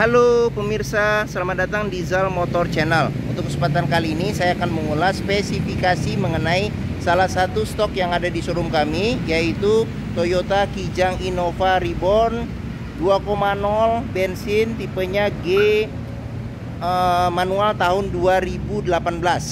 Halo pemirsa, selamat datang di Zal Motor Channel. Untuk kesempatan kali ini saya akan mengulas spesifikasi mengenai salah satu stok yang ada di showroom kami yaitu Toyota Kijang Innova Reborn 2.0 bensin tipenya G uh, manual tahun 2018.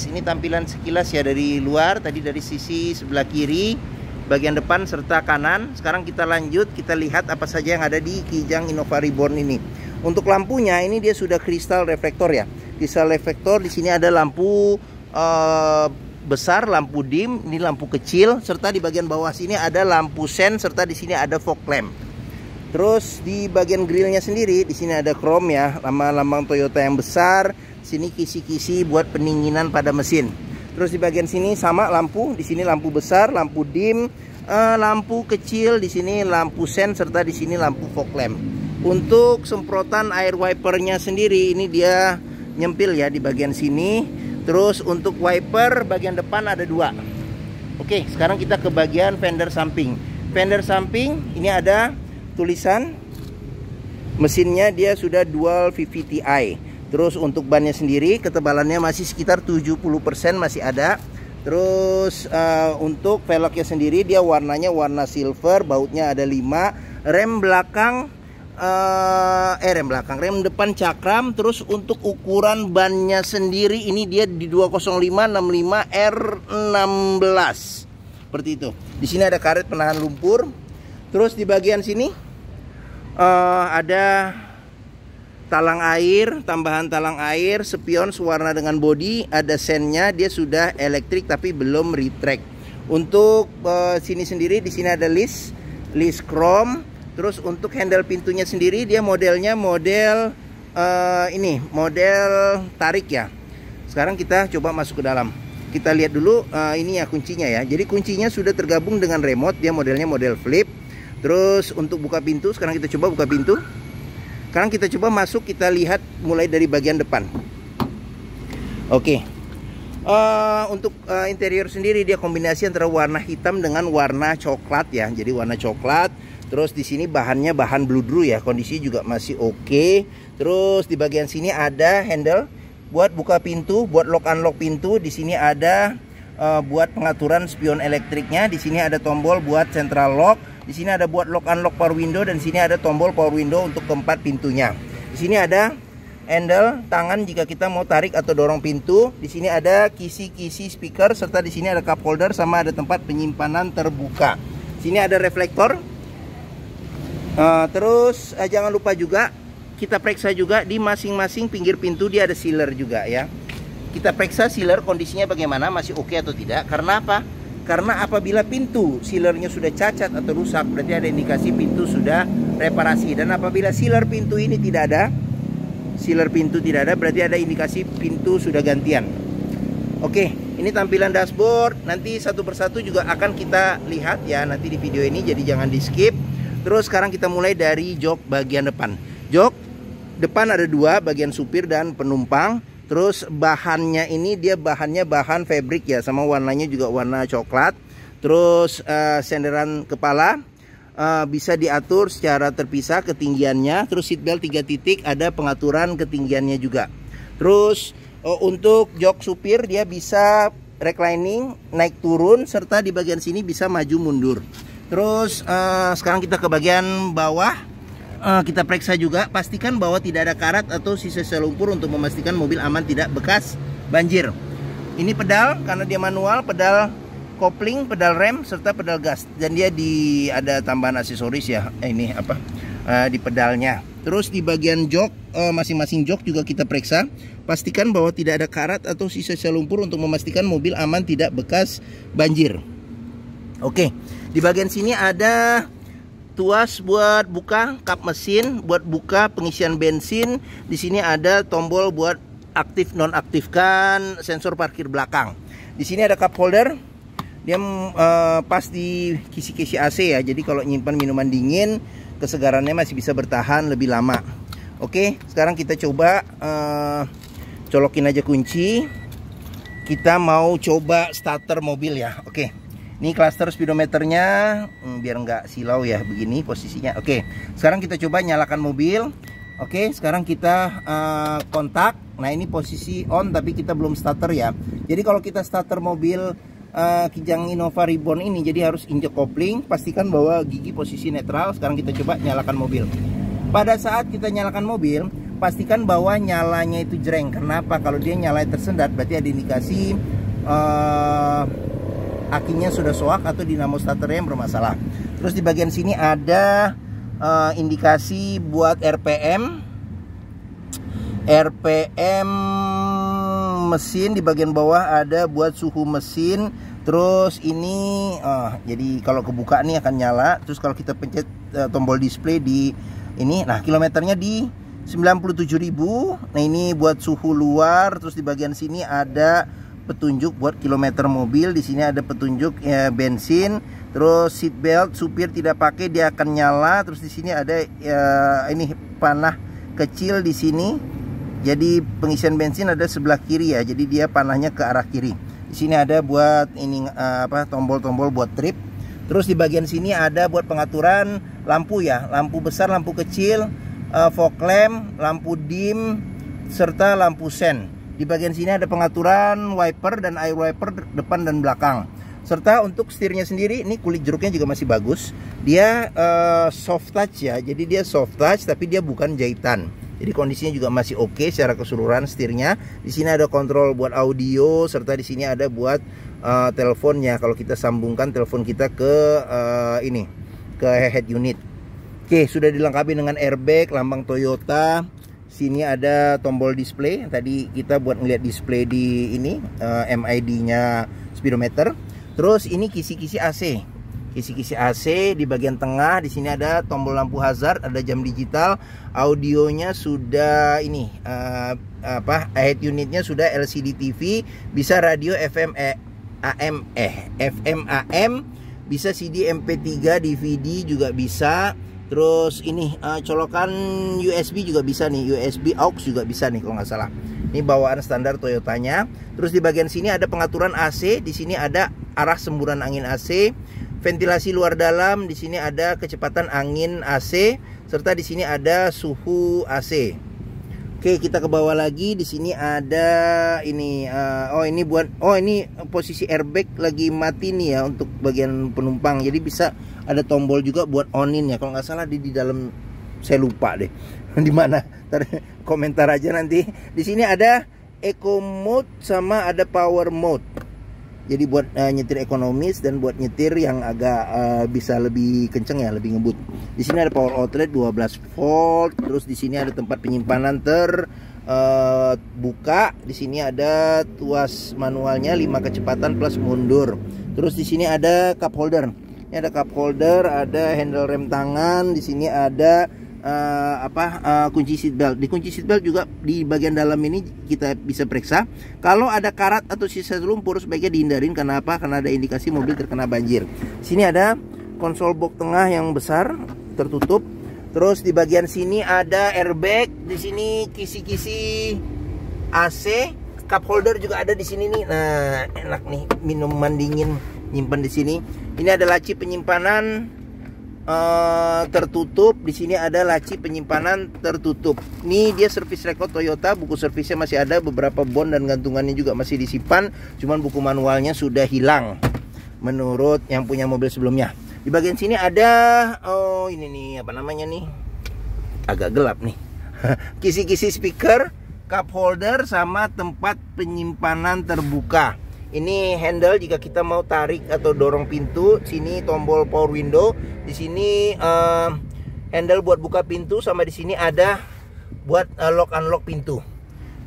Ini tampilan sekilas ya dari luar, tadi dari sisi sebelah kiri, bagian depan serta kanan. Sekarang kita lanjut, kita lihat apa saja yang ada di Kijang Innova Reborn ini. Untuk lampunya ini dia sudah kristal reflektor ya. Kristal reflektor di sini ada lampu uh, besar, lampu dim, ini lampu kecil, serta di bagian bawah sini ada lampu sen, serta di sini ada fog lamp. Terus di bagian grillnya sendiri di sini ada chrome ya, lambang-lambang Toyota yang besar. Sini kisi-kisi buat pendinginan pada mesin. Terus di bagian sini sama lampu, di sini lampu besar, lampu dim, uh, lampu kecil, di sini lampu sen serta di sini lampu fog lamp. Untuk semprotan air wipernya sendiri ini dia nyempil ya di bagian sini. Terus untuk wiper bagian depan ada dua. Oke, sekarang kita ke bagian fender samping. Fender samping ini ada tulisan mesinnya dia sudah dual VVTi. Terus untuk bannya sendiri ketebalannya masih sekitar 70% masih ada. Terus uh, untuk velgnya sendiri dia warnanya warna silver, bautnya ada 5. Rem belakang uh, eh rem belakang. Rem depan cakram terus untuk ukuran bannya sendiri ini dia di 205 65 R16 seperti itu. Di sini ada karet penahan lumpur. Terus di bagian sini uh, ada talang air tambahan talang air spion sewarna dengan body ada sennya dia sudah elektrik tapi belum retract. Untuk uh, sini sendiri di sini ada list list chrome Terus untuk handle pintunya sendiri dia modelnya model uh, ini, model tarik ya. Sekarang kita coba masuk ke dalam. Kita lihat dulu uh, ini ya kuncinya ya. Jadi kuncinya sudah tergabung dengan remote, dia modelnya model flip. Terus untuk buka pintu, sekarang kita coba buka pintu. Sekarang kita coba masuk, kita lihat mulai dari bagian depan. Oke. Uh, untuk uh, interior sendiri dia kombinasi antara warna hitam dengan warna coklat ya. Jadi warna coklat Terus di sini bahannya bahan bludru ya, kondisi juga masih oke. Okay. Terus di bagian sini ada handle buat buka pintu, buat lock unlock pintu. Di sini ada uh, buat pengaturan spion elektriknya. Di sini ada tombol buat central lock. Di sini ada buat lock unlock power window dan di sini ada tombol power window untuk keempat pintunya. Di sini ada handle tangan jika kita mau tarik atau dorong pintu. Di sini ada kisi-kisi speaker serta di sini ada cup holder sama ada tempat penyimpanan terbuka. Di sini ada reflektor uh, terus uh, jangan lupa juga kita periksa juga di masing-masing pinggir pintu dia ada sealer juga ya. Kita periksa sealer kondisinya bagaimana masih oke okay atau tidak. Karena apa? Karena apabila pintu sealernya sudah cacat atau rusak berarti ada indikasi pintu sudah reparasi. Dan apabila sealer pintu ini tidak ada sealer pintu tidak ada berarti ada indikasi pintu sudah gantian. Oke ini tampilan dashboard. Nanti satu persatu juga akan kita lihat ya nanti di video ini. Jadi jangan di skip Terus sekarang kita mulai dari jok bagian depan. Jok depan ada dua, bagian supir dan penumpang. Terus bahannya ini dia bahannya bahan fabric ya, sama warnanya juga warna coklat. Terus uh, senderan kepala uh, bisa diatur secara terpisah ketinggiannya. Terus seatbelt tiga titik ada pengaturan ketinggiannya juga. Terus uh, untuk jok supir dia bisa reclining, naik turun serta di bagian sini bisa maju mundur. Terus uh, sekarang kita ke bagian bawah. Uh, Kita periksa juga. Pastikan bahwa tidak ada karat atau sisa selumpur Untuk memastikan mobil aman tidak bekas banjir. Ini pedal karena dia manual Pedal kopling, pedal rem, serta pedal gas. Dan dia di ada tambahan aksesoris ya eh, Ini apa uh, di pedalnya. Terus di bagian jok masing-masing uh, jok juga kita periksa. Pastikan bahwa tidak ada karat atau sisa selumpur Untuk memastikan mobil aman tidak bekas banjir. Oke di bagian sini ada tuas buat buka kap mesin, buat buka pengisian bensin. Di sini ada tombol buat aktif nonaktifkan sensor parkir belakang. Di sini ada cup holder. Dia uh, pas di kisi-kisi AC ya. Jadi kalau nyimpan minuman dingin, kesegarannya masih bisa bertahan lebih lama. Oke, sekarang kita coba uh, colokin aja kunci. Kita mau coba starter mobil ya. Oke. Ini cluster speedometernya hmm, biar nggak silau ya begini posisinya. Oke, sekarang kita coba nyalakan mobil. Oke, sekarang kita uh, kontak. Nah, ini posisi on tapi kita belum starter ya. Jadi kalau kita starter mobil uh, Kijang Innova Reborn ini jadi harus injek kopling, pastikan bahwa gigi posisi netral. Sekarang kita coba nyalakan mobil. Pada saat kita nyalakan mobil, pastikan bahwa nyalanya itu jreng. Kenapa? Kalau dia nyala tersendat berarti ada indikasi uh, akinya sudah soak atau dinamo starternya yang bermasalah. Terus di bagian sini ada uh, indikasi buat RPM RPM mesin di bagian bawah ada buat suhu mesin. Terus ini uh, jadi kalau kebuka nih akan nyala. Terus kalau kita pencet uh, tombol display di ini nah kilometernya di 97.000 nah ini buat suhu luar. Terus di bagian sini ada petunjuk buat kilometer mobil di sini ada petunjuk ya, bensin Terus seat belt supir tidak pakai dia akan nyala. Terus di sini ada ya, ini panah kecil di sini. Jadi pengisian bensin ada sebelah kiri ya. Jadi dia panahnya ke arah kiri. Di sini ada buat ini uh, apa tombol-tombol buat trip. Terus di bagian sini ada buat pengaturan lampu ya, lampu besar, lampu kecil, uh, fog lamp, lampu dim, serta lampu sen. Di bagian sini ada pengaturan wiper dan air wiper depan dan belakang. Serta untuk setirnya sendiri ini kulit jeruknya juga masih bagus. Dia uh, soft touch ya. Jadi dia soft touch tapi dia bukan jahitan. Jadi kondisinya juga masih oke okay secara keseluruhan setirnya. Di sini ada kontrol buat audio serta di sini ada buat uh, teleponnya. Kalau kita sambungkan telepon kita ke uh, ini ke head unit. Oke okay, sudah dilengkapi dengan airbag lambang Toyota sini ada tombol display tadi kita buat ngeliat display di ini uh, MID nya speedometer Terus ini kisi-kisi AC. Kisi-kisi AC di bagian tengah di sini ada tombol lampu hazard, ada jam digital, audionya sudah ini uh, apa head unitnya sudah LCD TV, bisa radio FM eh, AM eh FM AM, bisa CD MP3, DVD juga bisa. Terus ini uh, colokan USB juga bisa nih, USB aux juga bisa nih kalau nggak salah. Ini bawaan standar Toyotanya. Terus di bagian sini ada pengaturan AC, di sini ada arah semburan angin AC, ventilasi luar dalam, di sini ada kecepatan angin AC, serta di sini ada suhu AC. Oke, kita ke bawah lagi. Di sini ada ini uh, oh ini buat oh ini posisi airbag lagi mati nih ya untuk bagian penumpang. Jadi bisa ada tombol juga buat onin ya. Kalau nggak salah di di dalam saya lupa deh di mana komentar aja nanti di sini ada eco mode sama ada power mode jadi buat uh, nyetir ekonomis dan buat nyetir yang agak uh, bisa lebih kenceng ya lebih ngebut. Di sini ada power outlet 12 volt terus di sini ada tempat penyimpanan ter uh, buka. Di sini ada tuas manualnya 5 kecepatan plus mundur. Terus di sini ada cup holder. Ini ada cup holder ada handle rem tangan di sini ada uh, apa uh, kunci seat belt. Di kunci seat belt juga di bagian dalam ini kita bisa periksa. Kalau ada karat atau sisa lumpur sebaiknya dihindarin karena apa? Karena ada indikasi mobil terkena banjir. Sini ada konsol box tengah yang besar tertutup. Terus di bagian sini ada airbag, di sini kisi-kisi AC, cup holder juga ada di sini nih. Nah, enak nih minuman dingin nyimpan di sini. Ini ada laci penyimpanan uh, tertutup. Di sini ada laci penyimpanan tertutup. Ini dia service record Toyota, buku servisnya masih ada, beberapa bon dan gantungannya juga masih disimpan. Cuman buku manualnya sudah hilang menurut yang punya mobil sebelumnya. Di bagian sini ada oh ini nih apa namanya nih? Agak gelap nih. Kisi-kisi speaker, cup holder sama tempat penyimpanan terbuka ini handle jika kita mau tarik atau dorong pintu sini tombol power window. Di sini uh, handle buat buka pintu sama di sini ada buat uh, lock unlock pintu.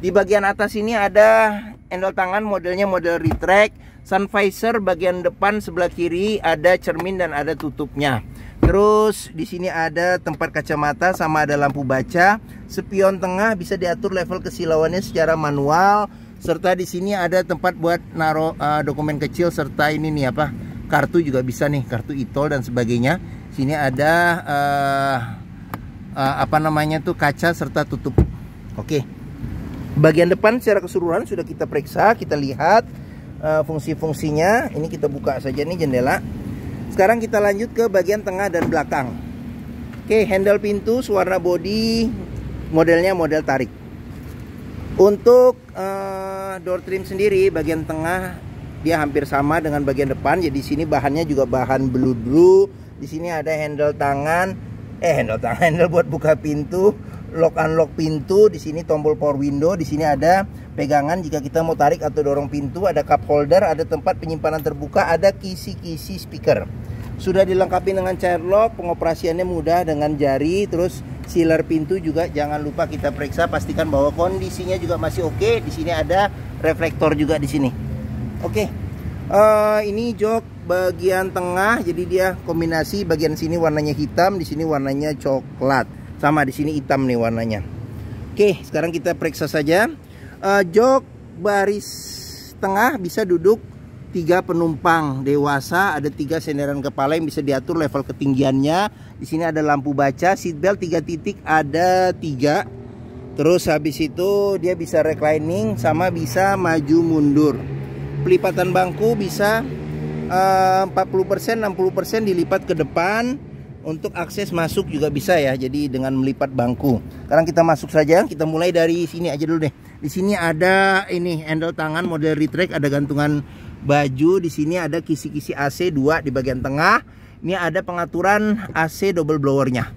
Di bagian atas ini ada handle tangan modelnya model retract sun visor bagian depan sebelah kiri ada cermin dan ada tutupnya. Terus di sini ada tempat kacamata sama ada lampu baca. Spion tengah bisa diatur level kesilauannya secara manual serta di sini ada tempat buat naruh uh, dokumen kecil serta ini nih apa kartu juga bisa nih kartu e-tol dan sebagainya. Sini ada uh, uh, apa namanya tuh kaca serta tutup. Oke. Bagian depan secara keseluruhan sudah kita periksa kita lihat uh, fungsi-fungsinya. Ini kita buka saja nih jendela. Sekarang kita lanjut ke bagian tengah dan belakang. Oke handle pintu warna body modelnya model tarik untuk uh, door trim sendiri bagian tengah dia hampir sama dengan bagian depan. Jadi sini bahannya juga bahan blue blue di sini ada handle tangan. Eh handle tangan handle buat buka pintu. Lock unlock pintu. Di sini tombol power window. Di sini ada pegangan. Jika kita mau tarik atau dorong pintu ada cup holder ada tempat penyimpanan terbuka ada kisi-kisi speaker. Sudah dilengkapi dengan child lock pengoperasiannya mudah dengan jari. Terus sealer pintu juga jangan lupa kita periksa pastikan bahwa kondisinya juga masih oke okay. di sini ada reflektor juga di sini oke okay. uh, eh, ini jok bagian tengah jadi dia kombinasi bagian sini warnanya hitam di sini warnanya coklat sama di sini hitam nih warnanya oke okay, sekarang kita periksa saja uh, jok baris tengah bisa duduk tiga penumpang dewasa ada tiga senderan kepala yang bisa diatur level ketinggiannya. Di sini ada lampu baca seatbelt tiga titik ada tiga. Terus habis itu dia bisa reclining sama bisa maju mundur. Pelipatan bangku bisa uh, 40% 60% dilipat ke depan. Untuk akses masuk juga bisa ya jadi dengan melipat bangku. Sekarang kita masuk saja kita mulai dari sini aja dulu deh. Di sini ada ini handle tangan model retract ada gantungan baju di sini ada kisi-kisi AC 2 di bagian tengah. Ini ada pengaturan AC double blowernya.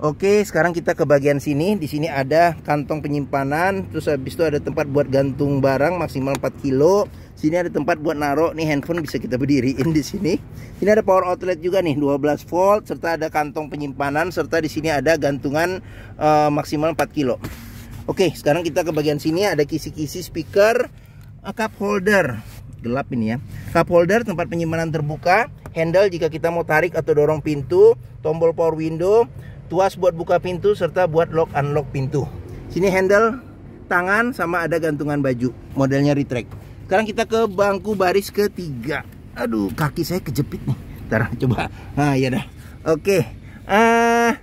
Oke sekarang kita ke bagian sini. Di sini ada kantong penyimpanan. Terus habis itu ada tempat buat gantung barang maksimal 4 kilo. Sini ada tempat buat naruh. Nih handphone bisa kita berdiriin di sini. Ini ada power outlet juga nih 12 volt serta ada kantong penyimpanan serta di sini ada gantungan uh, maksimal 4 kilo. Oke sekarang kita ke bagian sini. Ada kisi-kisi speaker cup holder gelap ini ya. Cup holder tempat penyimpanan terbuka handle jika kita mau tarik atau dorong pintu tombol power window tuas buat buka pintu serta buat lock unlock pintu. Sini handle tangan sama ada gantungan baju. Modelnya retract. Sekarang kita ke bangku baris ketiga. Aduh kaki saya kejepit nih. Ntar coba. Ah ya dah. Oke. Uh,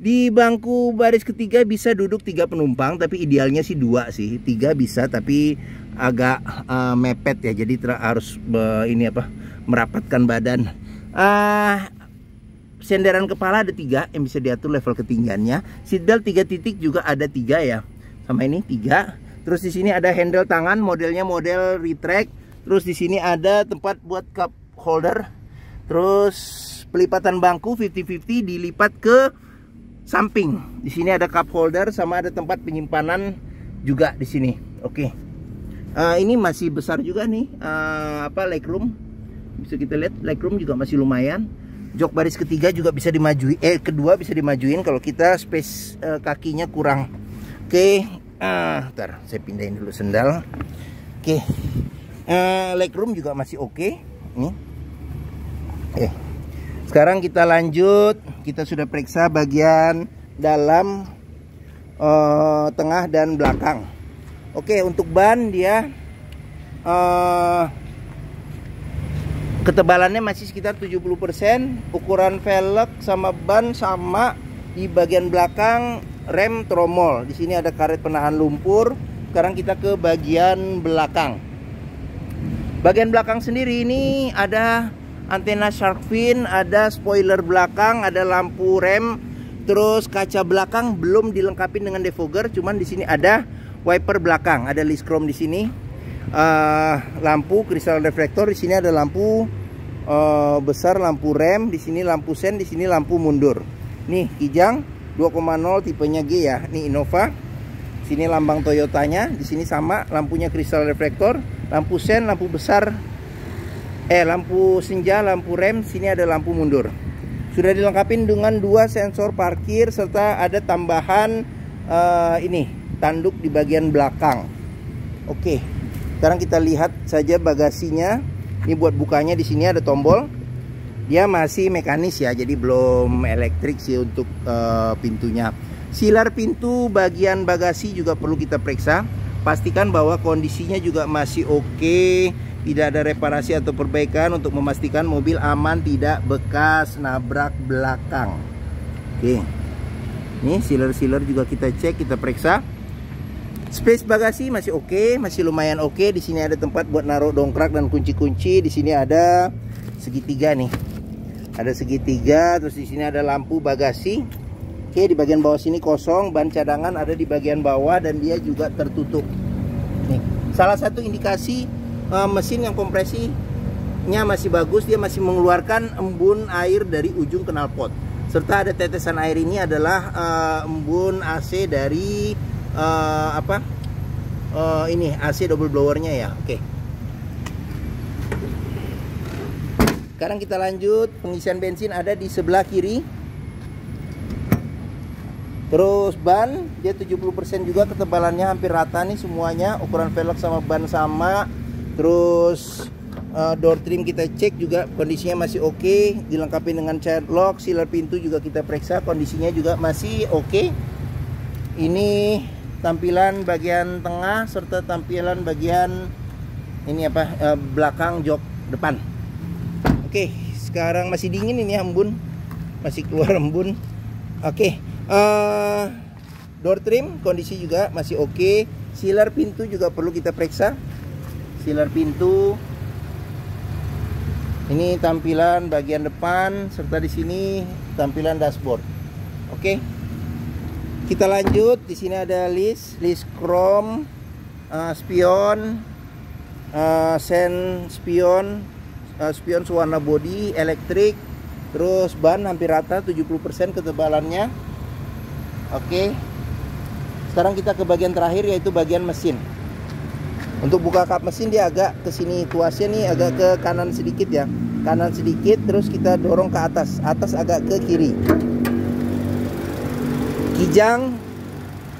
di bangku baris ketiga bisa duduk tiga penumpang tapi idealnya sih dua sih. Tiga bisa tapi agak uh, mepet ya jadi harus uh, ini apa merapatkan badan uh, senderan kepala ada tiga yang bisa diatur level ketinggiannya seatbelt tiga titik juga ada tiga ya sama ini tiga terus di sini ada handle tangan modelnya model retract terus di sini ada tempat buat cup holder terus pelipatan bangku 50-50 dilipat ke samping. Di sini ada cup holder sama ada tempat penyimpanan juga di sini. Oke. Okay. Uh, ini masih besar juga nih uh, apa legroom. Bisa kita lihat legroom juga masih lumayan. Jok baris ketiga juga bisa dimajuin eh kedua bisa dimajuin kalau kita space uh, kakinya kurang. Oke. Okay. Uh, ntar saya pindahin dulu sendal. Oke. Okay. Uh, legroom juga masih oke. Okay. Nih. Okay. Sekarang kita lanjut, kita sudah periksa bagian dalam uh, tengah dan belakang. Oke, untuk ban dia uh, ketebalannya masih sekitar 70%, ukuran velg sama ban sama di bagian belakang rem tromol. Di sini ada karet penahan lumpur. Sekarang kita ke bagian belakang. Bagian belakang sendiri ini ada antena shark fin, ada spoiler belakang, ada lampu rem, terus kaca belakang belum dilengkapi dengan defogger, cuman di sini ada wiper belakang, ada list chrome di sini. Uh, lampu kristal reflektor di sini ada lampu uh, besar lampu rem, di sini lampu sen, di sini lampu mundur. Nih Kijang 2,0 tipenya G ya. Nih Innova. Sini lambang Toyotanya, di sini sama lampunya kristal reflektor, lampu sen, lampu besar eh lampu senja, lampu rem, sini ada lampu mundur. Sudah dilengkapi dengan dua sensor parkir serta ada tambahan uh, ini tanduk di bagian belakang. Oke. Sekarang kita lihat saja bagasinya. Ini buat bukanya di sini ada tombol. Dia masih mekanis ya, jadi belum elektrik sih untuk uh, pintunya. Silar pintu bagian bagasi juga perlu kita periksa. Pastikan bahwa kondisinya juga masih oke. Tidak ada reparasi atau perbaikan untuk memastikan mobil aman tidak bekas nabrak belakang oke ini sealer-sealer juga kita cek kita periksa space bagasi masih oke okay, masih lumayan oke okay. di sini ada tempat buat naruh dongkrak dan kunci-kunci di sini ada segitiga nih ada segitiga terus di sini ada lampu bagasi Oke, di bagian bawah sini kosong, ban cadangan ada di bagian bawah dan dia juga tertutup. Nih, salah satu indikasi uh, mesin yang kompresinya masih bagus, dia masih mengeluarkan embun air dari ujung knalpot. Serta ada tetesan air ini adalah uh, embun AC dari uh, apa? Uh, ini AC double blowernya ya. Oke. Sekarang kita lanjut, pengisian bensin ada di sebelah kiri Terus ban dia 70% juga ketebalannya hampir rata nih semuanya. Ukuran velg sama ban sama. Terus uh, door trim kita cek juga kondisinya masih oke. Okay. Dilengkapi dengan child lock, sealer pintu juga kita periksa kondisinya juga masih oke. Okay. Ini tampilan bagian tengah serta tampilan bagian ini apa uh, belakang jok depan. Oke, sekarang masih dingin ini embun. Masih keluar embun. Oke. Uh, door trim kondisi juga masih oke okay. sealer pintu juga perlu kita periksa sealer pintu ini tampilan bagian depan serta di sini tampilan dashboard oke okay. Kita lanjut di sini ada list list chrome uh, spion uh, sen spion uh, spion warna body elektrik terus ban hampir rata 70% ketebalannya Oke. Sekarang kita ke bagian terakhir yaitu bagian mesin. Untuk buka kap mesin dia agak ke sini tuasnya nih agak ke kanan sedikit ya. Kanan sedikit terus kita dorong ke atas. Atas agak ke kiri. Kijang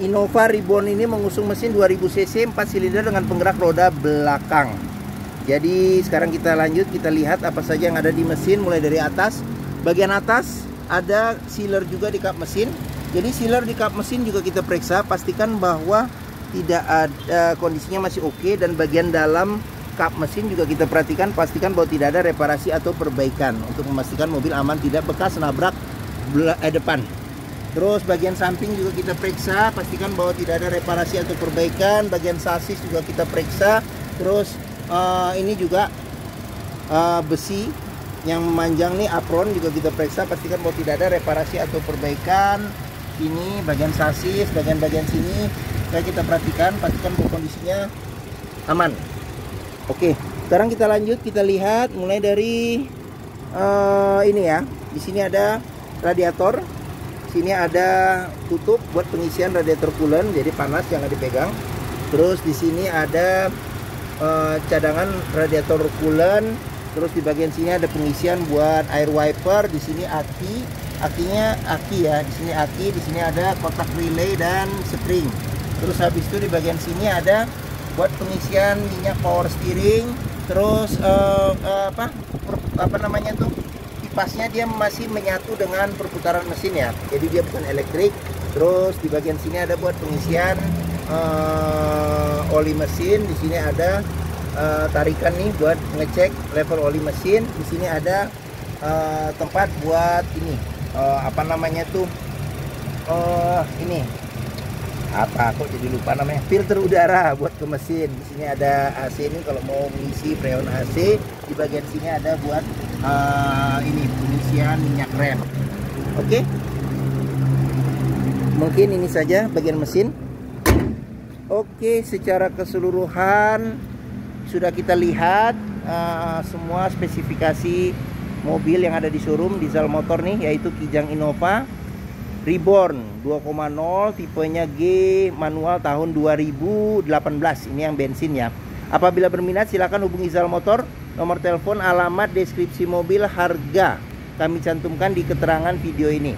Innova Ribbon ini mengusung mesin 2000 cc 4 silinder dengan penggerak roda belakang. Jadi sekarang kita lanjut kita lihat apa saja yang ada di mesin mulai dari atas. Bagian atas ada sealer juga di kap mesin jadi sealer di kap mesin juga kita periksa, pastikan bahwa tidak ada kondisinya masih oke okay, dan bagian dalam kap mesin juga kita perhatikan, pastikan bahwa tidak ada reparasi atau perbaikan untuk memastikan mobil aman tidak bekas nabrak eh, depan. Terus bagian samping juga kita periksa, pastikan bahwa tidak ada reparasi atau perbaikan. Bagian sasis juga kita periksa. Terus uh, ini juga uh, besi yang memanjang nih apron juga kita periksa, pastikan bahwa tidak ada reparasi atau perbaikan. Ini bagian sasis bagian-bagian sini. Saya kita perhatikan pastikan bahwa kondisinya aman. Oke sekarang kita lanjut kita lihat mulai dari uh, ini ya. Di sini ada radiator sini ada tutup buat pengisian radiator coolant jadi panas jangan dipegang. Terus di sini ada uh, cadangan radiator coolant. Terus di bagian sini ada pengisian buat air wiper. Di sini aki akinya aki ya. Di sini aki di sini ada kotak relay dan string terus habis itu di bagian sini ada buat pengisian minyak power steering. Terus uh, uh, apa apa namanya tuh kipasnya dia masih menyatu dengan perputaran mesin ya. Jadi dia bukan elektrik. Terus di bagian sini ada buat pengisian uh, oli mesin. Di sini ada uh, tarikan nih buat ngecek level oli mesin. Di sini ada uh, tempat buat ini uh, apa namanya tuh uh, ini. Apa? Kok jadi lupa namanya? Filter udara buat ke mesin. Di sini ada AC ini kalau mau mengisi freon AC di bagian sini ada buat uh, ini pengisian minyak rem. Oke? Okay? mungkin ini saja bagian mesin. Oke okay, secara keseluruhan sudah kita lihat uh, semua spesifikasi mobil yang ada di showroom diesel motor nih yaitu Kijang Innova Reborn 2.0 tipenya G manual tahun 2018 ini yang bensin ya. Apabila berminat silahkan hubungi Zal Motor nomor telepon alamat deskripsi mobil harga kami cantumkan di keterangan video ini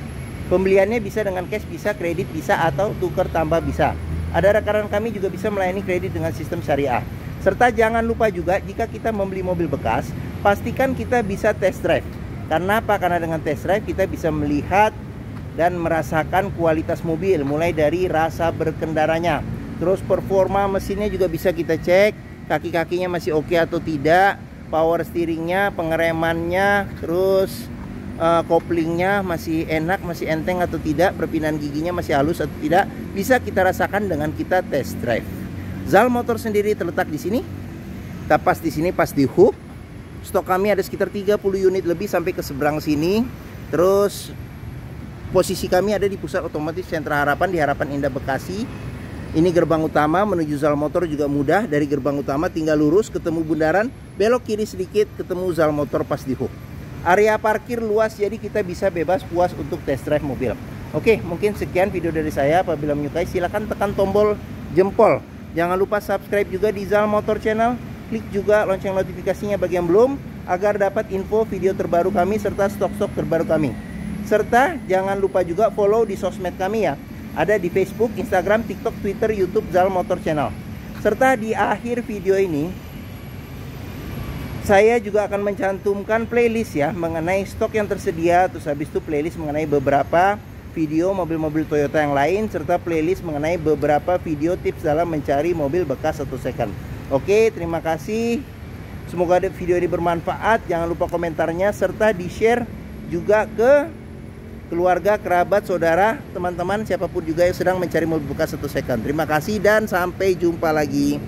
pembeliannya bisa dengan cash bisa kredit bisa atau tuker tambah bisa ada rekan kami juga bisa melayani kredit dengan sistem syariah serta jangan lupa juga jika kita membeli mobil bekas pastikan kita bisa test drive. Karena apa? Karena dengan test drive kita bisa melihat dan merasakan kualitas mobil mulai dari rasa berkendaranya. Terus performa mesinnya juga bisa kita cek, kaki-kakinya masih oke okay atau tidak, power steeringnya, pengeremannya, terus uh, koplingnya masih enak, masih enteng atau tidak, perpindahan giginya masih halus atau tidak, bisa kita rasakan dengan kita test drive. Zal motor sendiri terletak di sini. Kita pas di sini pas di hook Stok kami ada sekitar 30 unit lebih sampai ke seberang sini. Terus Posisi kami ada di pusat otomotif Sentra Harapan di Harapan Indah Bekasi. Ini gerbang utama menuju Zal Motor juga mudah. Dari gerbang utama tinggal lurus ketemu bundaran, belok kiri sedikit ketemu Zal Motor pas di hook. Area parkir luas jadi kita bisa bebas puas untuk test drive mobil. Oke, mungkin sekian video dari saya. Apabila menyukai silahkan tekan tombol jempol. Jangan lupa subscribe juga di Zal Motor Channel. Klik juga lonceng notifikasinya bagi yang belum agar dapat info video terbaru kami serta stok-stok terbaru kami. Serta jangan lupa juga follow di sosmed kami ya. Ada di Facebook, Instagram, TikTok, Twitter, YouTube Zal Motor Channel. Serta di akhir video ini saya juga akan mencantumkan playlist ya mengenai stok yang tersedia terus habis itu playlist mengenai beberapa video mobil-mobil Toyota yang lain serta playlist mengenai beberapa video tips dalam mencari mobil bekas atau second. Oke, terima kasih. Semoga video ini bermanfaat. Jangan lupa komentarnya serta di-share juga ke keluarga, kerabat, saudara, teman-teman, siapa pun juga yang sedang mencari mobil bekas atau second. Terima kasih dan sampai jumpa lagi.